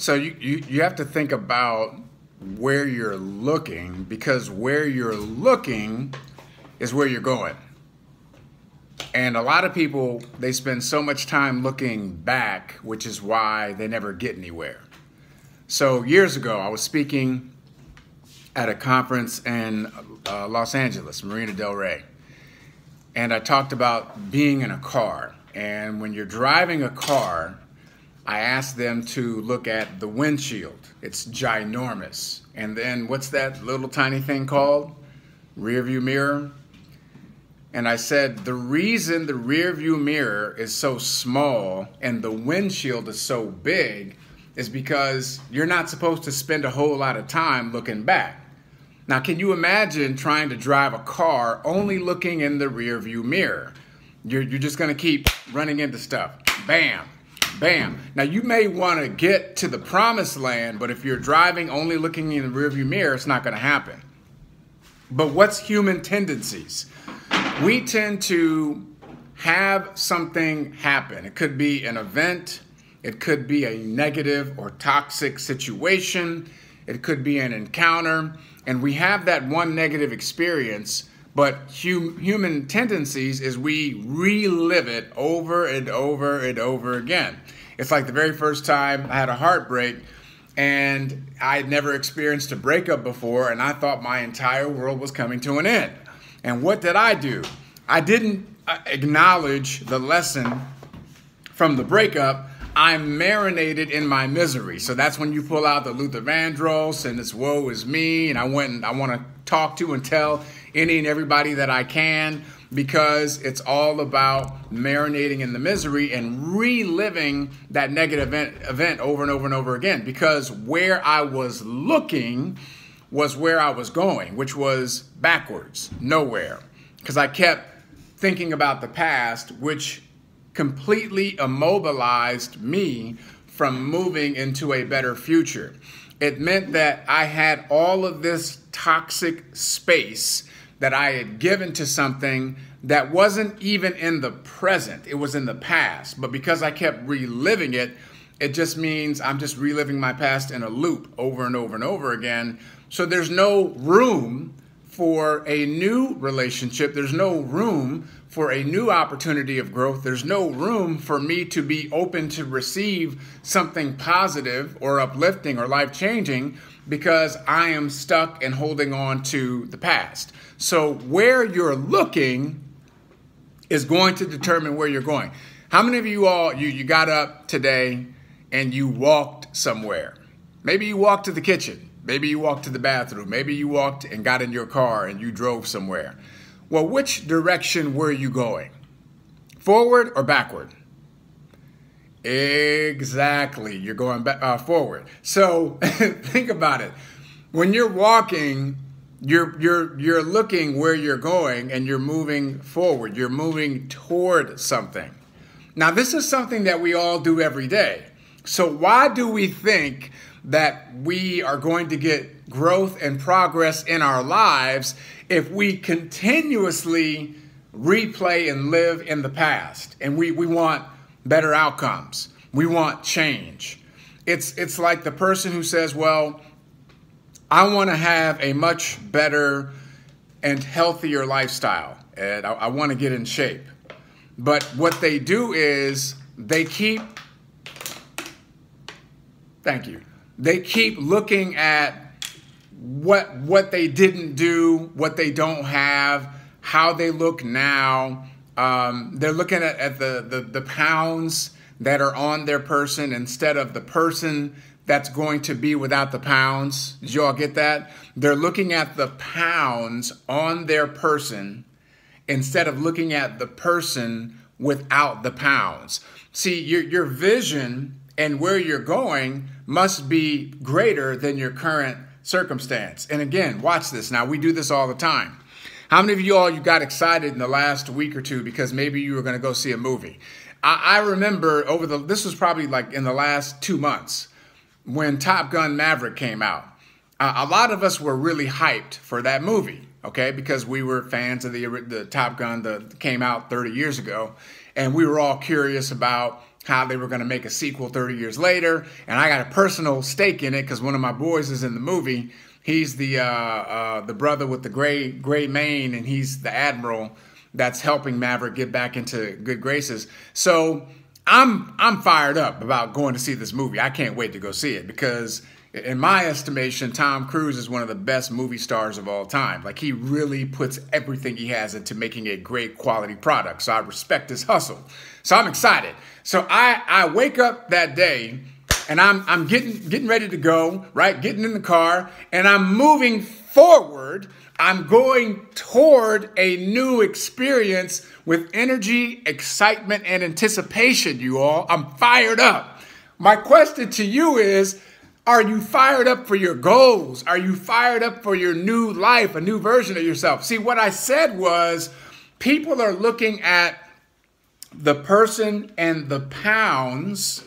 So you, you, you have to think about where you're looking because where you're looking is where you're going. And a lot of people, they spend so much time looking back, which is why they never get anywhere. So, years ago, I was speaking at a conference in uh, Los Angeles, Marina Del Rey. And I talked about being in a car. And when you're driving a car, I asked them to look at the windshield. It's ginormous. And then what's that little tiny thing called? Rear view mirror. And I said, the reason the rear view mirror is so small and the windshield is so big is because you're not supposed to spend a whole lot of time looking back. Now, can you imagine trying to drive a car only looking in the rear view mirror? You're, you're just gonna keep running into stuff. Bam, bam. Now, you may wanna get to the promised land, but if you're driving only looking in the rearview mirror, it's not gonna happen. But what's human tendencies? we tend to have something happen. It could be an event, it could be a negative or toxic situation, it could be an encounter, and we have that one negative experience. But hum- human tendencies is we relive it over and over and over again. It's like the very first time I had a heartbreak and I had never experienced a breakup before, and I thought my entire world was coming to an end. And what did I do? I didn't uh, acknowledge the lesson from the breakup. I'm marinated in my misery. So that's when you pull out the Luther Vandross and it's woe is me. And I went and I want to talk to and tell any and everybody that I can because it's all about marinating in the misery and reliving that negative event, event over and over and over again. Because where I was looking, was where I was going, which was backwards, nowhere. Because I kept thinking about the past, which completely immobilized me from moving into a better future. It meant that I had all of this toxic space that I had given to something that wasn't even in the present, it was in the past. But because I kept reliving it, it just means I'm just reliving my past in a loop over and over and over again so there's no room for a new relationship. There's no room for a new opportunity of growth. There's no room for me to be open to receive something positive or uplifting or life changing because I am stuck and holding on to the past. So, where you're looking is going to determine where you're going. How many of you all you, you got up today and you walked somewhere? Maybe you walked to the kitchen. Maybe you walked to the bathroom. Maybe you walked and got in your car and you drove somewhere. Well, which direction were you going? Forward or backward? Exactly. You're going back, uh, forward. So think about it. When you're walking, you're you're you're looking where you're going and you're moving forward. You're moving toward something. Now, this is something that we all do every day. So why do we think that we are going to get growth and progress in our lives if we continuously replay and live in the past and we, we want better outcomes. We want change. It's it's like the person who says well i want to have a much better and healthier lifestyle and i, I want to get in shape. But what they do is they keep thank you they keep looking at what what they didn't do, what they don't have, how they look now. Um, they're looking at, at the, the the pounds that are on their person instead of the person that's going to be without the pounds. Did you all get that? They're looking at the pounds on their person instead of looking at the person without the pounds. See, your, your vision and where you're going must be greater than your current circumstance. And again, watch this. Now, we do this all the time. How many of you all you got excited in the last week or two because maybe you were going to go see a movie? I, I remember over the this was probably like in the last two months when Top Gun Maverick came out. Uh, a lot of us were really hyped for that movie, okay, because we were fans of the the Top Gun that came out 30 years ago, and we were all curious about how they were going to make a sequel 30 years later, and I got a personal stake in it because one of my boys is in the movie. He's the uh, uh, the brother with the gray gray mane, and he's the admiral that's helping Maverick get back into good graces. So I'm I'm fired up about going to see this movie. I can't wait to go see it because in my estimation, Tom Cruise is one of the best movie stars of all time. Like he really puts everything he has into making a great quality product. So I respect his hustle. So I'm excited. So I I wake up that day and I'm I'm getting getting ready to go, right? Getting in the car and I'm moving forward. I'm going toward a new experience with energy, excitement, and anticipation, you all. I'm fired up. My question to you is are you fired up for your goals? Are you fired up for your new life, a new version of yourself? See, what I said was people are looking at the person and the pounds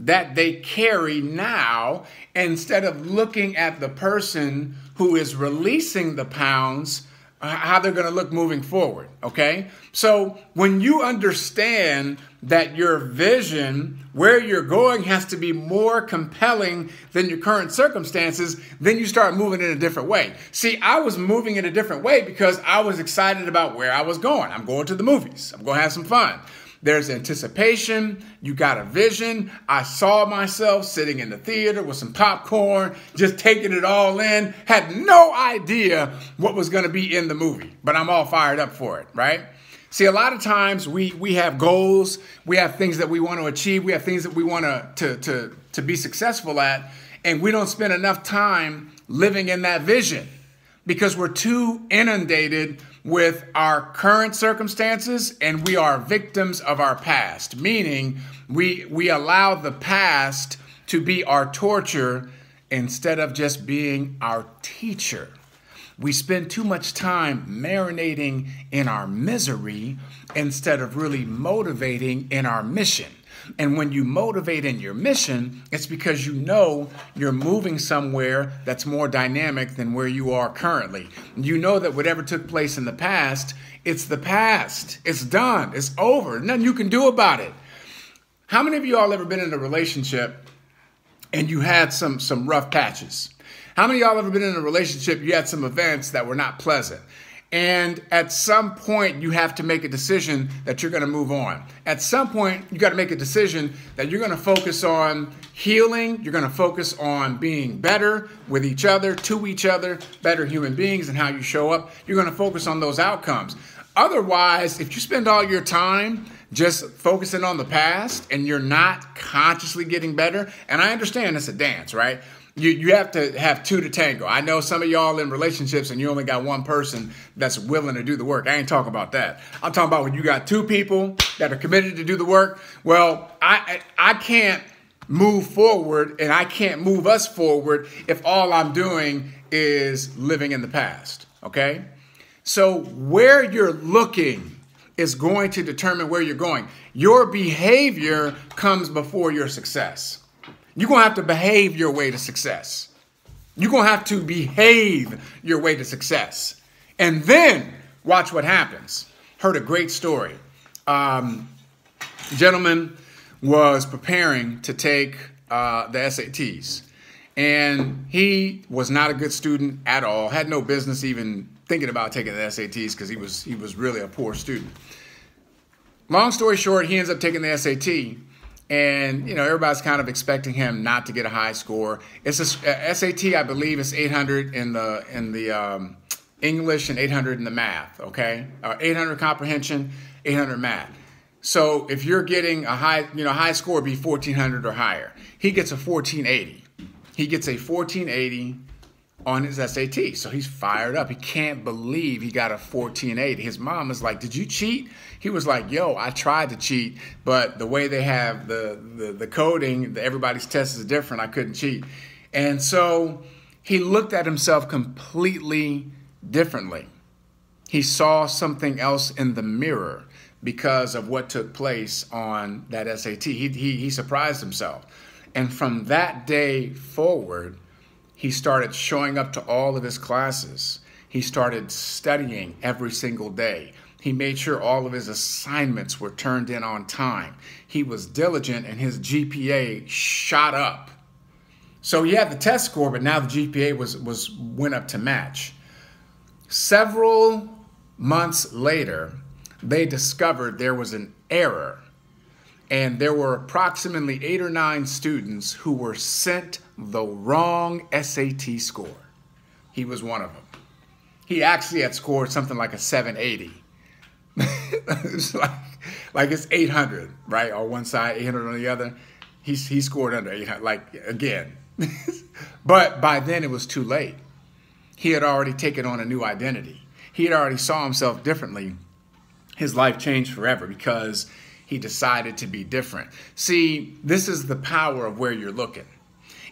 that they carry now instead of looking at the person who is releasing the pounds uh, how they're going to look moving forward. Okay. So when you understand that your vision, where you're going, has to be more compelling than your current circumstances, then you start moving in a different way. See, I was moving in a different way because I was excited about where I was going. I'm going to the movies, I'm going to have some fun. There's anticipation. You got a vision. I saw myself sitting in the theater with some popcorn, just taking it all in. Had no idea what was going to be in the movie, but I'm all fired up for it, right? See, a lot of times we we have goals, we have things that we want to achieve, we have things that we want to to to be successful at, and we don't spend enough time living in that vision because we're too inundated with our current circumstances and we are victims of our past, meaning we, we allow the past to be our torture instead of just being our teacher. We spend too much time marinating in our misery instead of really motivating in our mission. And when you motivate in your mission, it's because you know you're moving somewhere that's more dynamic than where you are currently. You know that whatever took place in the past, it's the past. It's done. It's over. Nothing you can do about it. How many of you all ever been in a relationship and you had some some rough patches? How many of y'all ever been in a relationship you had some events that were not pleasant? And at some point, you have to make a decision that you're going to move on. At some point, you got to make a decision that you're going to focus on healing. You're going to focus on being better with each other, to each other, better human beings, and how you show up. You're going to focus on those outcomes. Otherwise, if you spend all your time just focusing on the past and you're not consciously getting better, and I understand it's a dance, right? You, you have to have two to tango. I know some of y'all in relationships and you only got one person that's willing to do the work. I ain't talking about that. I'm talking about when you got two people that are committed to do the work. Well, I I can't move forward and I can't move us forward if all I'm doing is living in the past. Okay? So where you're looking is going to determine where you're going. Your behavior comes before your success. You're going to have to behave your way to success. You're going to have to behave your way to success. And then watch what happens. Heard a great story. Um, gentleman was preparing to take uh, the SATs. And he was not a good student at all, had no business even thinking about taking the SATs because he was, he was really a poor student. Long story short, he ends up taking the SAT and you know everybody's kind of expecting him not to get a high score. It's a, a SAT, I believe, is 800 in the in the um, English and 800 in the math. Okay, uh, 800 comprehension, 800 math. So if you're getting a high, you know, high score, be 1400 or higher. He gets a 1480. He gets a 1480 on his SAT. So he's fired up. He can't believe he got a 1480. His mom is like, Did you cheat? He was like, Yo, I tried to cheat, but the way they have the, the, the coding, everybody's test is different. I couldn't cheat. And so he looked at himself completely differently. He saw something else in the mirror because of what took place on that SAT. He, he, he surprised himself. And from that day forward, he started showing up to all of his classes. He started studying every single day. He made sure all of his assignments were turned in on time. He was diligent and his GPA shot up. So he had the test score, but now the GPA was, was went up to match. Several months later, they discovered there was an error. And there were approximately eight or nine students who were sent the wrong SAT score. He was one of them. He actually had scored something like a 780 it's like like it's 800, right? On one side, 800 on the other. He's he scored under 800, like again. but by then it was too late. He had already taken on a new identity. He had already saw himself differently. His life changed forever because he decided to be different. See, this is the power of where you're looking.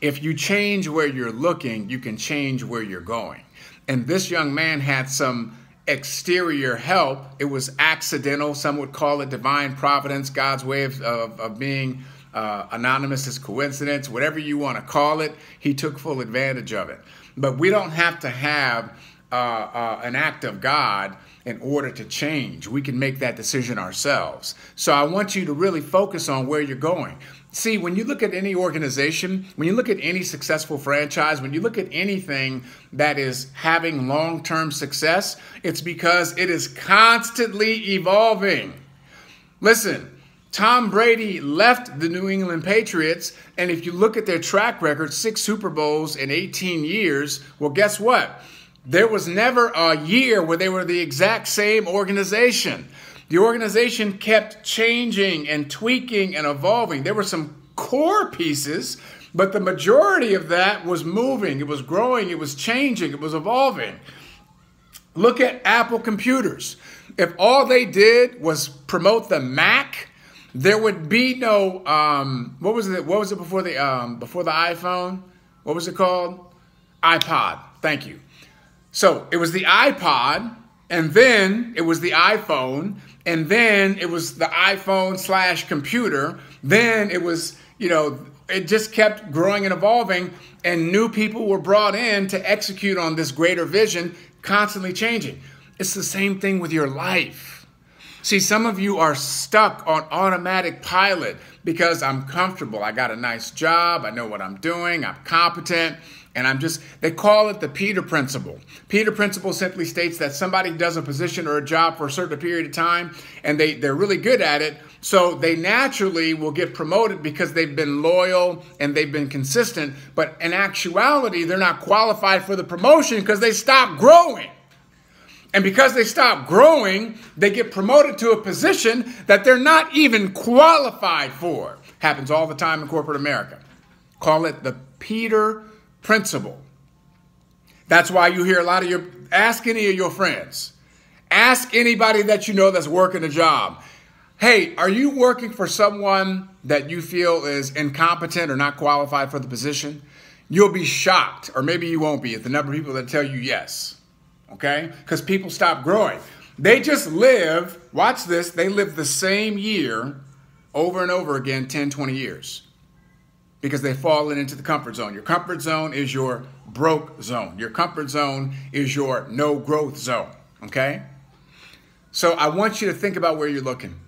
If you change where you're looking, you can change where you're going. And this young man had some exterior help. It was accidental. Some would call it divine providence, God's way of, of, of being uh, anonymous as coincidence, whatever you want to call it. He took full advantage of it. But we don't have to have uh, uh, an act of God in order to change. We can make that decision ourselves. So I want you to really focus on where you're going. See, when you look at any organization, when you look at any successful franchise, when you look at anything that is having long term success, it's because it is constantly evolving. Listen, Tom Brady left the New England Patriots, and if you look at their track record, six Super Bowls in 18 years, well, guess what? There was never a year where they were the exact same organization. The organization kept changing and tweaking and evolving. There were some core pieces, but the majority of that was moving, it was growing, it was changing, it was evolving. Look at Apple computers. If all they did was promote the Mac, there would be no um, what was it? What was it before the um, before the iPhone? What was it called? iPod. Thank you. So it was the iPod, and then it was the iPhone, and then it was the iPhone slash computer. Then it was, you know, it just kept growing and evolving, and new people were brought in to execute on this greater vision, constantly changing. It's the same thing with your life. See, some of you are stuck on automatic pilot because I'm comfortable. I got a nice job. I know what I'm doing. I'm competent. And I'm just, they call it the Peter Principle. Peter Principle simply states that somebody does a position or a job for a certain period of time and they, they're really good at it. So they naturally will get promoted because they've been loyal and they've been consistent. But in actuality, they're not qualified for the promotion because they stopped growing. And because they stop growing, they get promoted to a position that they're not even qualified for. Happens all the time in corporate America. Call it the Peter principle. That's why you hear a lot of your, ask any of your friends. Ask anybody that you know that's working a job. Hey, are you working for someone that you feel is incompetent or not qualified for the position? You'll be shocked, or maybe you won't be, at the number of people that tell you yes. Okay? Because people stop growing. They just live, watch this, they live the same year over and over again 10, 20 years because they've fallen into the comfort zone. Your comfort zone is your broke zone. Your comfort zone is your no growth zone. Okay? So I want you to think about where you're looking.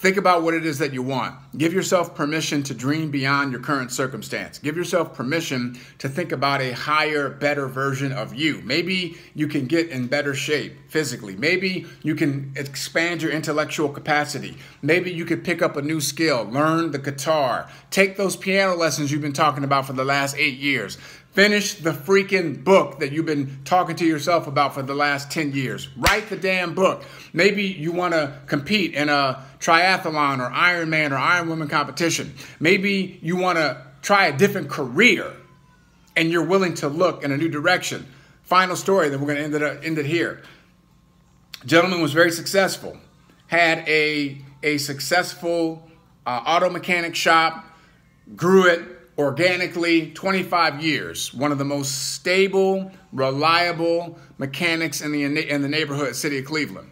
Think about what it is that you want. Give yourself permission to dream beyond your current circumstance. Give yourself permission to think about a higher, better version of you. Maybe you can get in better shape physically. Maybe you can expand your intellectual capacity. Maybe you could pick up a new skill, learn the guitar, take those piano lessons you've been talking about for the last eight years. Finish the freaking book that you've been talking to yourself about for the last 10 years. Write the damn book. Maybe you want to compete in a triathlon or Ironman or Ironwoman competition. Maybe you want to try a different career and you're willing to look in a new direction. Final story, then we're going to end it, end it here. Gentleman was very successful, had a, a successful uh, auto mechanic shop, grew it organically 25 years, one of the most stable, reliable mechanics in the, in the neighborhood city of Cleveland.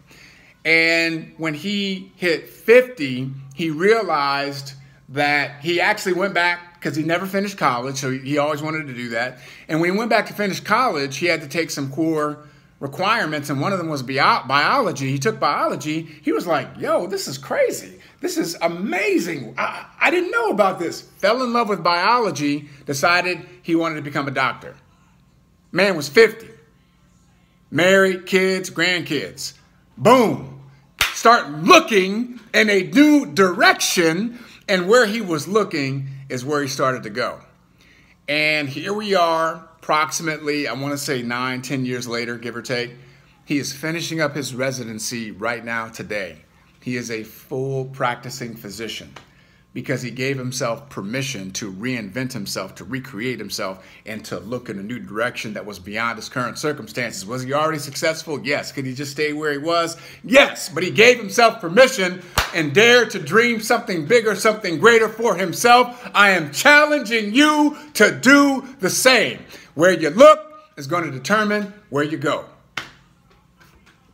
And when he hit 50, he realized that he actually went back because he never finished college, so he always wanted to do that. And when he went back to finish college, he had to take some core requirements, and one of them was bio- biology. He took biology. He was like, yo, this is crazy. This is amazing. I, I didn't know about this. Fell in love with biology, decided he wanted to become a doctor. Man was 50. Married, kids, grandkids. Boom. Start looking in a new direction, and where he was looking is where he started to go. And here we are, approximately, I want to say nine, ten years later, give or take. He is finishing up his residency right now today. He is a full practicing physician because he gave himself permission to reinvent himself, to recreate himself, and to look in a new direction that was beyond his current circumstances. Was he already successful? Yes. Could he just stay where he was? Yes. But he gave himself permission and dared to dream something bigger, something greater for himself. I am challenging you to do the same. Where you look is going to determine where you go.